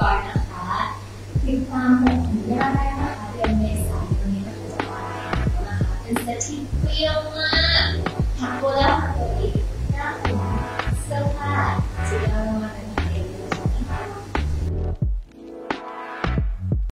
ก่อนนะคะติดตามผมหนูย่าได้นะคะเดือนเมษายนนี้นะคะจะวางนะคะเป็นเซตที่เปรี้ยวมากหักตัวแล้วค่ะตัวอีกหน้าผมเสื้อผ้าสีดำ